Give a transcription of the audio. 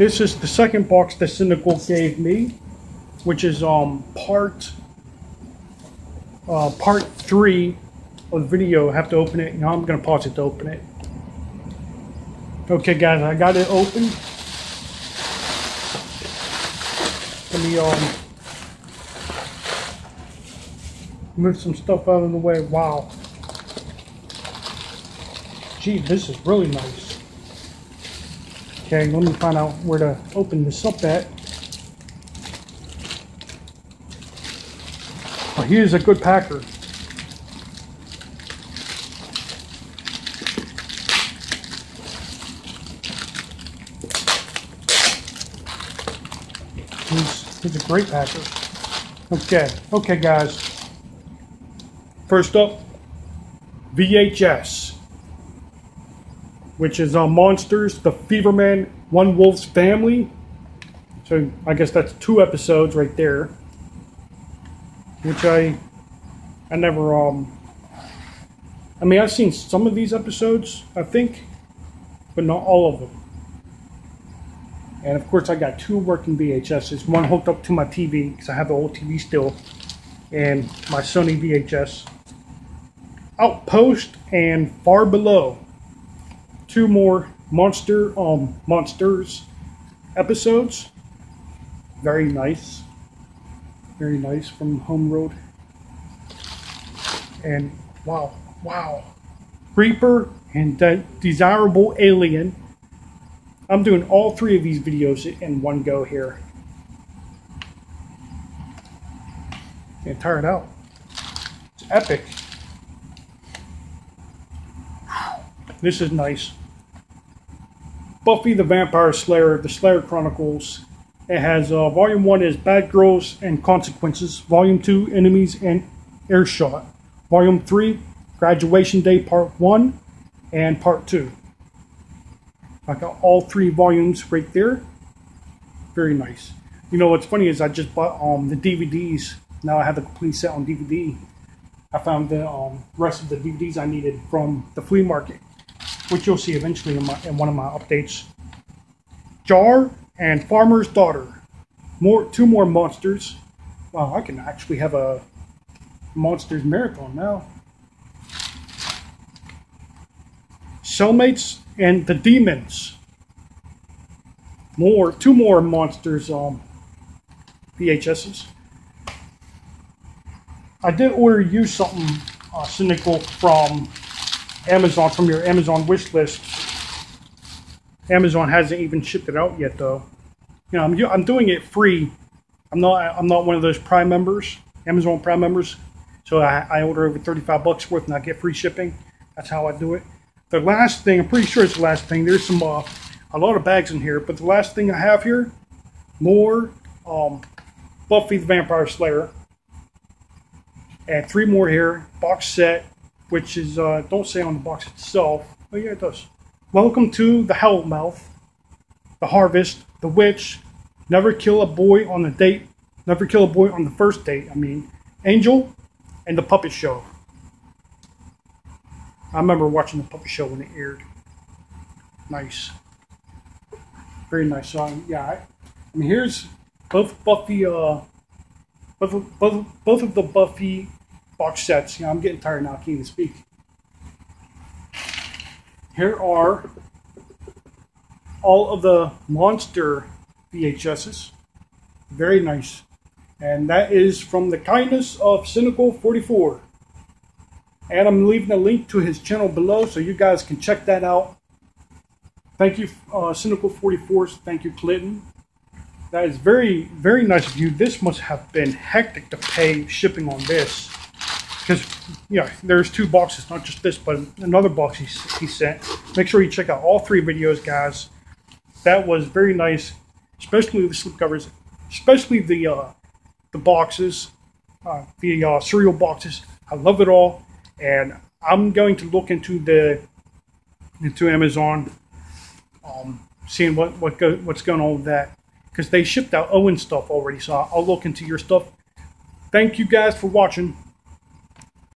This is the second box that Cynical gave me, which is um part uh, part three of the video. I have to open it. Now I'm gonna pause it to open it. Okay, guys, I got it open. Let me um move some stuff out of the way. Wow. Gee, this is really nice. Okay, let me find out where to open this up at. Oh, here's a good packer. He's, he's a great packer. Okay, okay guys. First up, VHS, which is on Monsters, the Feverman One Wolf's Family. So I guess that's two episodes right there, which I I never um. I mean, I've seen some of these episodes, I think, but not all of them. And of course, I got two working VHSs. One hooked up to my TV because I have the old TV still, and my Sony VHS. Outpost and Far Below. Two more monster um monsters episodes. Very nice. Very nice from Home Road. And wow, wow. Reaper and De Desirable Alien I'm doing all three of these videos in one go here. Can't tire it out. It's epic. This is nice. Buffy the Vampire Slayer, The Slayer Chronicles. It has uh, Volume 1 is Bad Girls and Consequences. Volume 2, Enemies and Earshot. Volume 3, Graduation Day Part 1 and Part 2. I got all three volumes right there. Very nice. You know what's funny is I just bought um, the DVDs. Now I have the complete set on DVD. I found the um, rest of the DVDs I needed from the flea market, which you'll see eventually in, my, in one of my updates. Jar and Farmer's Daughter. More, two more monsters. Wow, I can actually have a monsters marathon now. Cellmates and the demons. More, two more monsters um, VHSs. I did order you something uh, cynical from Amazon from your Amazon wish list. Amazon hasn't even shipped it out yet, though. You know, I'm I'm doing it free. I'm not I'm not one of those Prime members, Amazon Prime members. So I, I order over 35 bucks worth and I get free shipping. That's how I do it the last thing, I'm pretty sure it's the last thing. There's some uh, a lot of bags in here, but the last thing I have here, more um, Buffy the Vampire Slayer, and three more here. Box set, which is uh, don't say on the box itself. Oh yeah, it does. Welcome to the Hellmouth, the Harvest, the Witch, Never Kill a Boy on the Date, Never Kill a Boy on the First Date. I mean, Angel, and the Puppet Show. I remember watching the puppet show when it aired. Nice. Very nice song. Yeah, I, I mean, here's both Buffy, uh, both, both, both of the Buffy box sets. You know, I'm getting tired now. I can't even speak. Here are all of the monster VHSs. Very nice. And that is from the kindness of Cynical 44. And I'm leaving a link to his channel below so you guys can check that out. Thank you, uh, Cynical44. Thank you, Clinton. That is very, very nice of you. This must have been hectic to pay shipping on this. Because, know, there's two boxes, not just this, but another box he, he sent. Make sure you check out all three videos, guys. That was very nice, especially the slipcovers, especially the uh, the boxes, uh, the uh, cereal boxes. I love it all and I'm going to look into the into Amazon, um, seeing what what go, what's going on with that because they shipped out Owen stuff already. So I'll look into your stuff. Thank you guys for watching.